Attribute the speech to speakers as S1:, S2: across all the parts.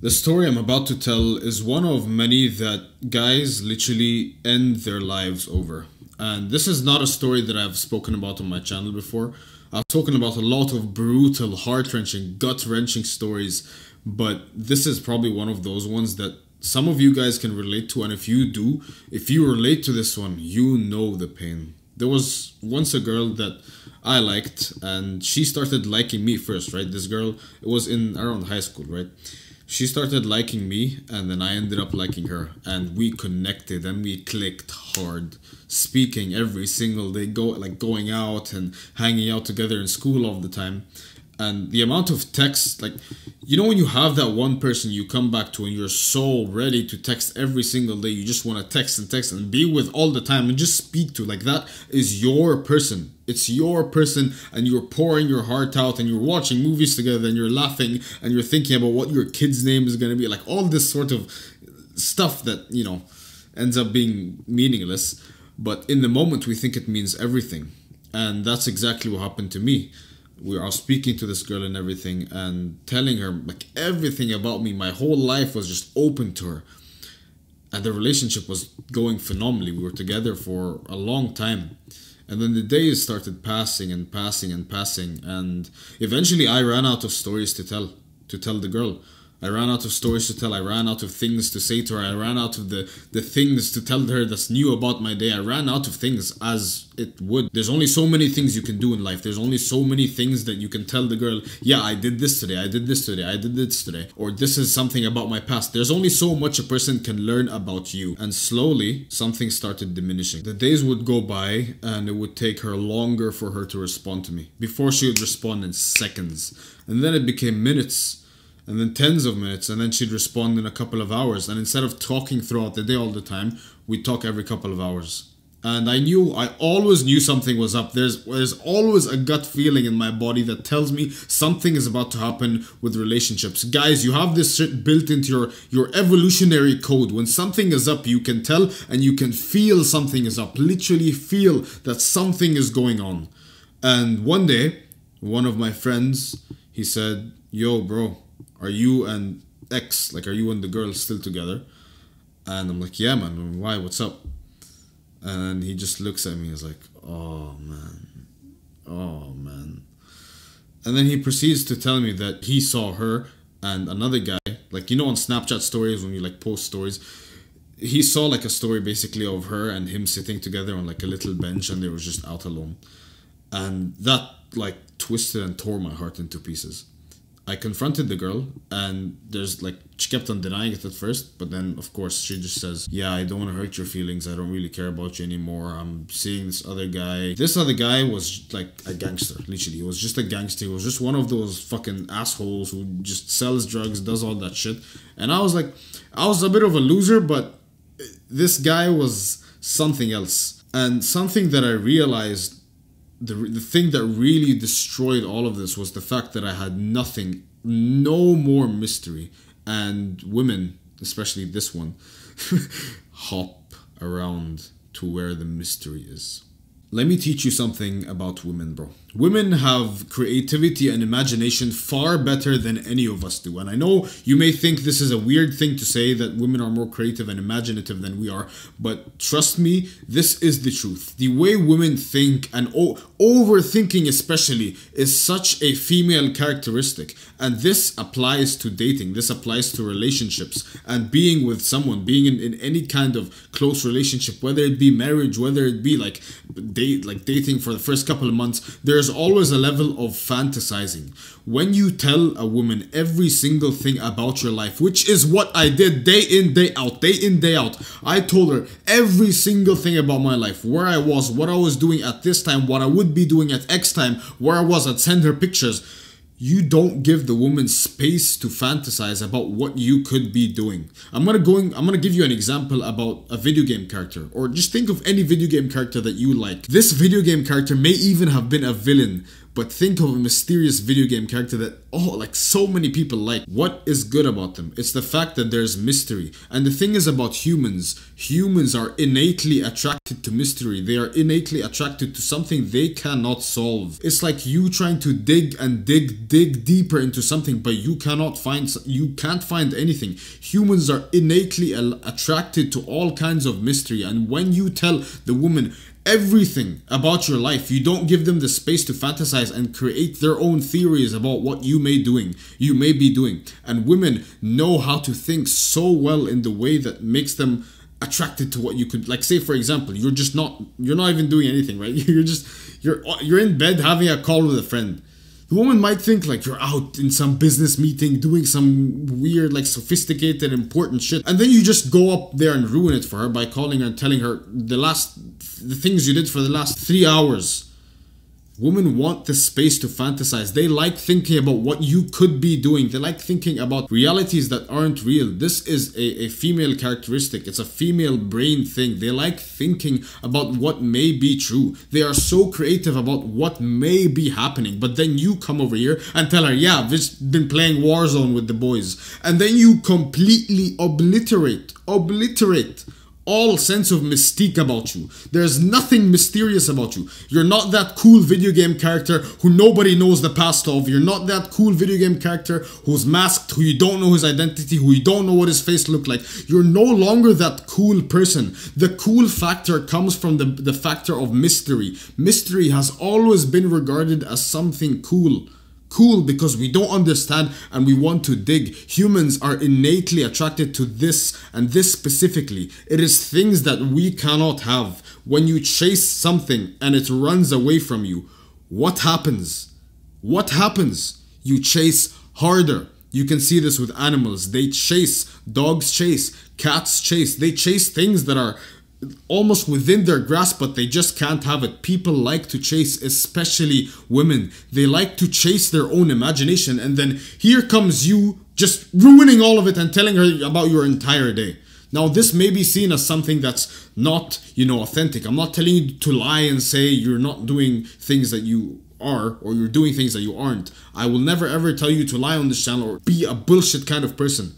S1: The story I'm about to tell is one of many that guys literally end their lives over. And this is not a story that I've spoken about on my channel before. I've spoken about a lot of brutal, heart wrenching, gut wrenching stories, but this is probably one of those ones that some of you guys can relate to. And if you do, if you relate to this one, you know the pain. There was once a girl that I liked, and she started liking me first, right? This girl, it was in around high school, right? She started liking me and then I ended up liking her and we connected and we clicked hard speaking every single day go like going out and hanging out together in school all the time and the amount of text like you know when you have that one person you come back to and you're so ready to text every single day you just want to text and text and be with all the time and just speak to like that is your person. It's your person and you're pouring your heart out and you're watching movies together and you're laughing and you're thinking about what your kid's name is going to be like all this sort of stuff that you know ends up being meaningless. But in the moment we think it means everything. And that's exactly what happened to me we are speaking to this girl and everything and telling her like everything about me. My whole life was just open to her. And the relationship was going phenomenally. We were together for a long time. And then the days started passing and passing and passing. And eventually i ran out of stories to tell to tell the girl I ran out of stories to tell. I ran out of things to say to her. I ran out of the, the things to tell her that's new about my day. I ran out of things as it would. There's only so many things you can do in life. There's only so many things that you can tell the girl, yeah, I did this today. I did this today. I did this today. Or this is something about my past. There's only so much a person can learn about you. And slowly, something started diminishing. The days would go by and it would take her longer for her to respond to me. Before she would respond in seconds. And then it became minutes and then tens of minutes and then she'd respond in a couple of hours. And instead of talking throughout the day all the time we'd talk every couple of hours. And i knew i always knew something was up. There's there's always a gut feeling in my body that tells me something is about to happen with relationships. Guys you have this shit built into your your evolutionary code. When something is up you can tell and you can feel something is up. Literally feel that something is going on. And one day one of my friends he said yo bro are you and X, like, are you and the girl still together? And I'm like, yeah, man. Why? What's up? And he just looks at me. He's like, oh man, oh man. And then he proceeds to tell me that he saw her and another guy, like you know, on Snapchat stories when you like post stories. He saw like a story basically of her and him sitting together on like a little bench, and they were just out alone, and that like twisted and tore my heart into pieces. I confronted the girl, and there's like she kept on denying it at first, but then of course she just says, "Yeah, I don't want to hurt your feelings. I don't really care about you anymore. I'm seeing this other guy. This other guy was like a gangster. Literally, he was just a gangster. He was just one of those fucking assholes who just sells drugs, does all that shit." And I was like, I was a bit of a loser, but this guy was something else, and something that I realized the, the thing that really destroyed all of this was the fact that I had nothing, no more mystery. And women, especially this one, hop around to where the mystery is. Let me teach you something about women, bro. Women have creativity and imagination far better than any of us do. And I know you may think this is a weird thing to say that women are more creative and imaginative than we are, but trust me, this is the truth. The way women think and o- overthinking, especially, is such a female characteristic. And this applies to dating, this applies to relationships and being with someone, being in, in any kind of close relationship, whether it be marriage, whether it be like date, like dating for the first couple of months. There's there's always a level of fantasizing. When you tell a woman every single thing about your life, which is what I did day in, day out, day in, day out, I told her every single thing about my life, where I was, what I was doing at this time, what I would be doing at X time, where I was, I'd send her pictures you don't give the woman space to fantasize about what you could be doing. I'm gonna going I'm gonna give you an example about a video game character or just think of any video game character that you like. This video game character may even have been a villain, but think of a mysterious video game character that oh like so many people like. What is good about them? It's the fact that there's mystery. And the thing is about humans, humans are innately attracted to mystery. They are innately attracted to something they cannot solve. It's like you trying to dig and dig, dig deeper into something, but you cannot find, you can't find anything. Humans are innately attracted to all kinds of mystery. And when you tell the woman, everything about your life. You don't give them the space to fantasize and create their own theories about what you may doing, you may be doing. And women know how to think so well in the way that makes them attracted to what you could like say for example you're just not you're not even doing anything right you're just you're you're in bed having a call with a friend the woman might think like you're out in some business meeting doing some weird like sophisticated important shit and then you just go up there and ruin it for her by calling her and telling her the last the things you did for the last three hours Women want the space to fantasize. They like thinking about what you could be doing. They like thinking about realities that aren't real. This is a, a female characteristic. It's a female brain thing. They like thinking about what may be true. They are so creative about what may be happening. But then you come over here and tell her, yeah, I've just been playing Warzone with the boys. And then you completely obliterate, obliterate all sense of mystique about you. There's nothing mysterious about you. You're not that cool video game character who nobody knows the past of. You're not that cool video game character who's masked, who you don't know his identity, who you don't know what his face looked like. You're no longer that cool person. The cool factor comes from the, the factor of mystery. Mystery has always been regarded as something cool cool because we don't understand and we want to dig. Humans are innately attracted to this and this specifically. It is things that we cannot have. When you chase something and it runs away from you, what happens? What happens? You chase harder. You can see this with animals. They chase, dogs chase, cats chase. They chase things that are almost within their grasp, but they just can't have it. People like to chase, especially women. They like to chase their own imagination, and then here comes you just ruining all of it and telling her about your entire day. Now, this may be seen as something that's not, you know, authentic. I'm not telling you to lie and say you're not doing things that you are or you're doing things that you aren't. I will never ever tell you to lie on this channel or be a bullshit kind of person.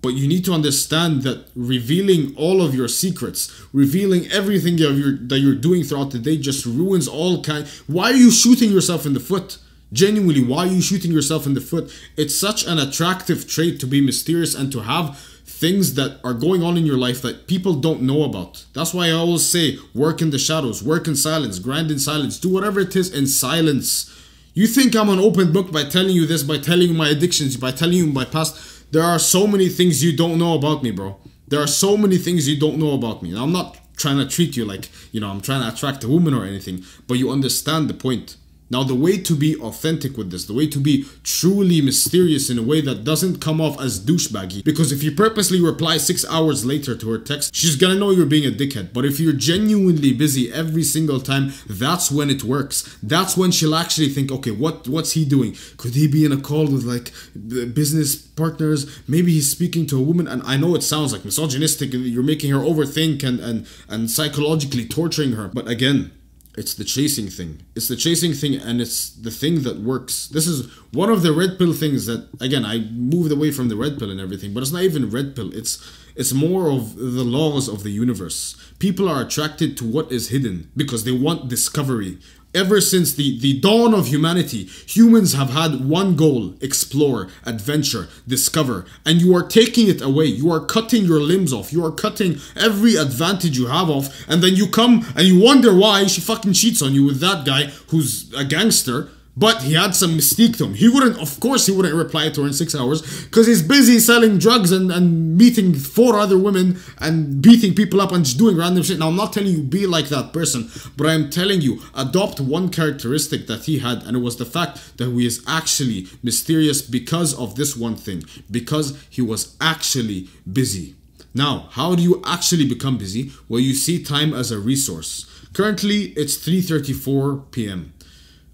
S1: But you need to understand that revealing all of your secrets, revealing everything that you're doing throughout the day just ruins all kind. Why are you shooting yourself in the foot? Genuinely, why are you shooting yourself in the foot? It's such an attractive trait to be mysterious and to have things that are going on in your life that people don't know about. That's why I always say work in the shadows, work in silence, grind in silence, do whatever it is in silence. You think I'm an open book by telling you this, by telling you my addictions, by telling you my past there are so many things you don't know about me, bro. There are so many things you don't know about me. I'm not trying to treat you like, you know, I'm trying to attract a woman or anything, but you understand the point. Now, the way to be authentic with this, the way to be truly mysterious in a way that doesn't come off as douchebaggy, because if you purposely reply six hours later to her text, she's gonna know you're being a dickhead. But if you're genuinely busy every single time, that's when it works. That's when she'll actually think, okay, what what's he doing? Could he be in a call with like the business partners? Maybe he's speaking to a woman. And I know it sounds like misogynistic, and you're making her overthink and and and psychologically torturing her. But again, it's the chasing thing. It's the chasing thing, and it's the thing that works. This is one of the red pill things that, again, I moved away from the red pill and everything, but it's not even red pill. It's it's more of the laws of the universe. People are attracted to what is hidden because they want discovery ever since the, the dawn of humanity, humans have had one goal explore, adventure, discover. And you are taking it away. You are cutting your limbs off. You are cutting every advantage you have off. And then you come and you wonder why she fucking cheats on you with that guy who's a gangster but he had some mystique to him. He wouldn't, of course, he wouldn't reply to her in six hours because he's busy selling drugs and, and meeting four other women and beating people up and just doing random shit. Now, I'm not telling you be like that person, but I'm telling you adopt one characteristic that he had, and it was the fact that he is actually mysterious because of this one thing, because he was actually busy. Now, how do you actually become busy? Well, you see time as a resource. Currently, it's 3:34 p.m.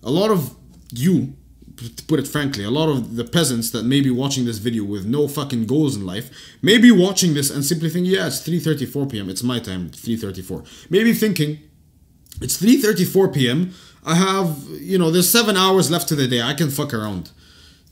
S1: A lot of you, to put it frankly, a lot of the peasants that may be watching this video with no fucking goals in life may be watching this and simply thinking, yeah, it's 3.34 p.m. It's my time, 3.34. Maybe thinking, it's 3.34 p.m. I have, you know, there's seven hours left to the day. I can fuck around.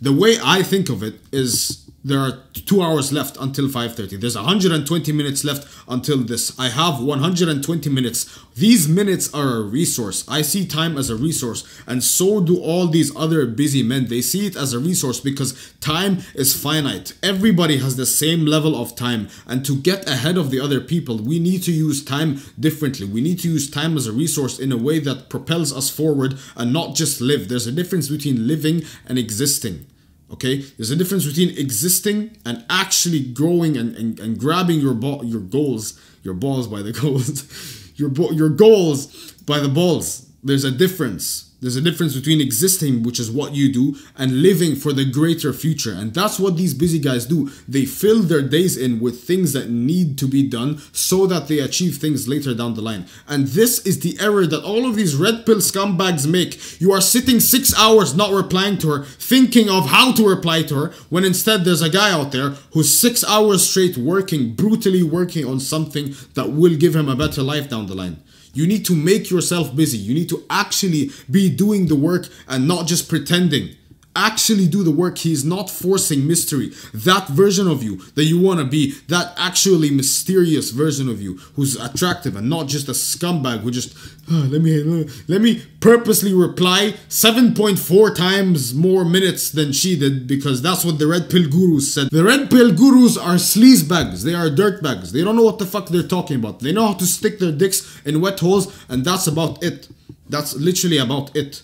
S1: The way I think of it is there are two hours left until 5.30 there's 120 minutes left until this. I have 120 minutes. These minutes are a resource. I see time as a resource and so do all these other busy men. They see it as a resource because time is finite. Everybody has the same level of time and to get ahead of the other people we need to use time differently. We need to use time as a resource in a way that propels us forward and not just live. There's a difference between living and existing Okay, there's a difference between existing and actually growing and, and, and grabbing your ball, your goals, your balls by the goals, your your goals by the balls. There's a difference. There's a difference between existing, which is what you do, and living for the greater future. And that's what these busy guys do. They fill their days in with things that need to be done so that they achieve things later down the line. And this is the error that all of these red pill scumbags make. You are sitting six hours not replying to her, thinking of how to reply to her, when instead there's a guy out there who's six hours straight working, brutally working on something that will give him a better life down the line. You need to make yourself busy. You need to actually be doing the work and not just pretending actually do the work. He's not forcing mystery. That version of you that you want to be, that actually mysterious version of you who's attractive and not just a scumbag who just oh, let me let me purposely reply 7.4 times more minutes than she did because that's what the red pill gurus said. The red pill gurus are sleazebags. They are dirtbags. They don't know what the fuck they're talking about. They know how to stick their dicks in wet holes and that's about it. That's literally about it.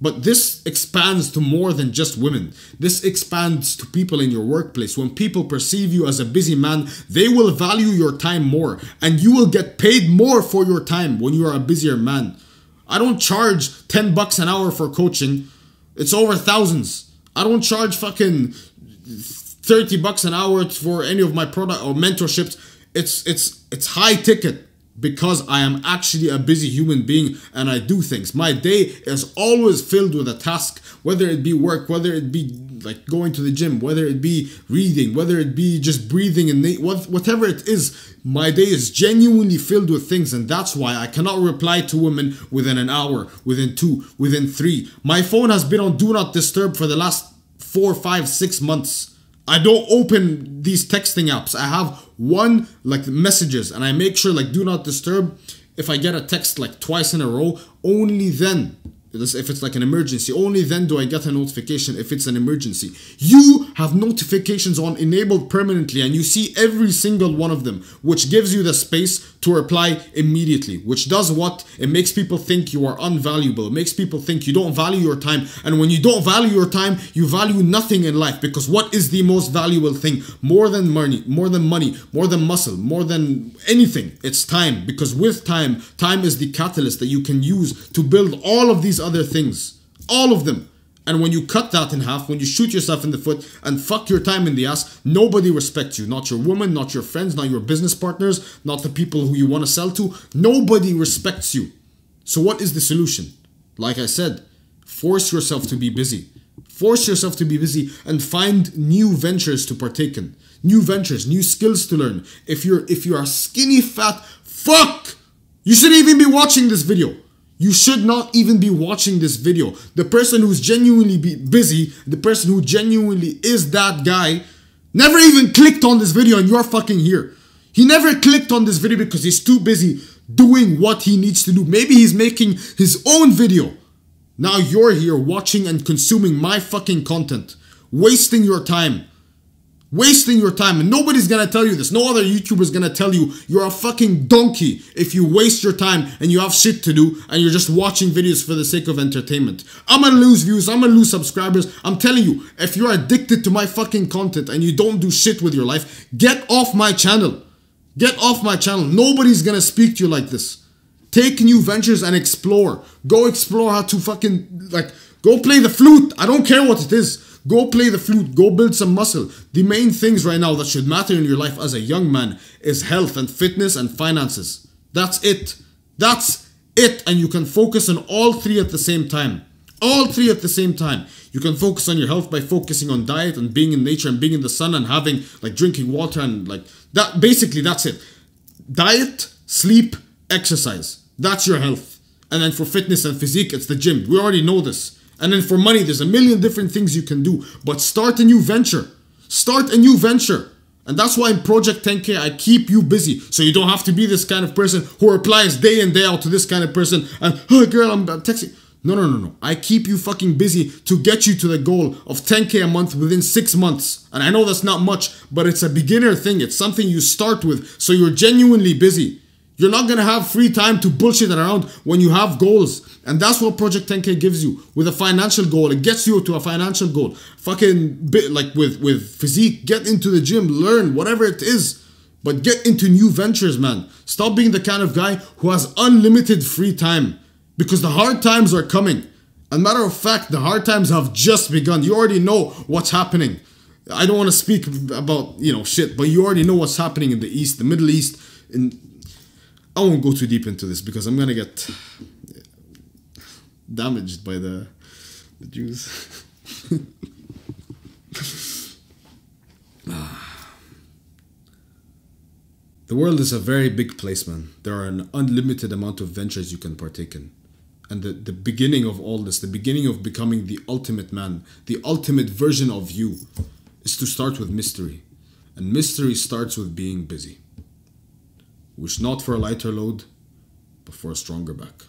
S1: But this expands to more than just women. This expands to people in your workplace. When people perceive you as a busy man, they will value your time more and you will get paid more for your time when you are a busier man. I don't charge 10 bucks an hour for coaching. It's over thousands. I don't charge fucking 30 bucks an hour for any of my product or mentorships. It's it's it's high ticket because I am actually a busy human being and I do things. My day is always filled with a task, whether it be work, whether it be like going to the gym, whether it be reading, whether it be just breathing and whatever it is. My day is genuinely filled with things, and that's why I cannot reply to women within an hour, within two, within three. My phone has been on Do Not Disturb for the last four, five, six months. I don't open these texting apps. I have one like messages and I make sure like do not disturb if I get a text like twice in a row, only then if it's like an emergency only then do i get a notification if it's an emergency. You have notifications on enabled permanently and you see every single one of them which gives you the space to reply immediately which does what? It makes people think you are unvaluable. It makes people think you don't value your time. And when you don't value your time you value nothing in life because what is the most valuable thing? More than money more than money more than muscle more than anything. It's time because with time time is the catalyst that you can use to build all of these other things. All of them. And when you cut that in half, when you shoot yourself in the foot and fuck your time in the ass, nobody respects you. Not your woman, not your friends, not your business partners, not the people who you want to sell to. Nobody respects you. So, what is the solution? Like I said, force yourself to be busy. Force yourself to be busy and find new ventures to partake in. New ventures, new skills to learn. If you're if you're skinny fat fuck, you shouldn't even be watching this video. You should not even be watching this video. The person who's genuinely busy, the person who genuinely is that guy, never even clicked on this video and you're fucking here. He never clicked on this video because he's too busy doing what he needs to do. Maybe he's making his own video. Now you're here watching and consuming my fucking content, wasting your time wasting your time. And nobody's gonna tell you this. No other youtuber's gonna tell you you're a fucking donkey if you waste your time and you have shit to do and you're just watching videos for the sake of entertainment. I'm gonna lose views. I'm gonna lose subscribers. I'm telling you if you're addicted to my fucking content and you don't do shit with your life get off my channel. Get off my channel. Nobody's gonna speak to you like this. Take new ventures and explore. Go explore how to fucking like go play the flute. I don't care what it is Go play the flute, go build some muscle. The main things right now that should matter in your life as a young man is health and fitness and finances. That's it. That's it. And you can focus on all three at the same time. All three at the same time. You can focus on your health by focusing on diet and being in nature and being in the sun and having like drinking water and like that. Basically, that's it. Diet, sleep, exercise. That's your health. And then for fitness and physique, it's the gym. We already know this. And then for money, there's a million different things you can do. But start a new venture. Start a new venture. And that's why in Project 10K, I keep you busy. So you don't have to be this kind of person who replies day in, day out to this kind of person and, oh, girl, I'm, I'm texting. No, no, no, no. I keep you fucking busy to get you to the goal of 10K a month within six months. And I know that's not much, but it's a beginner thing. It's something you start with. So you're genuinely busy. You're not gonna have free time to bullshit around when you have goals. And that's what Project 10K gives you with a financial goal. It gets you to a financial goal. Fucking bit like with, with physique, get into the gym, learn whatever it is. But get into new ventures, man. Stop being the kind of guy who has unlimited free time. Because the hard times are coming. And matter of fact, the hard times have just begun. You already know what's happening. I don't want to speak about, you know, shit, but you already know what's happening in the East, the Middle East, in I won't go too deep into this because I'm gonna get damaged by the the Jews. the world is a very big place, man. There are an unlimited amount of ventures you can partake in. And the, the beginning of all this, the beginning of becoming the ultimate man, the ultimate version of you, is to start with mystery. And mystery starts with being busy. Wish not for a lighter load, but for a stronger back.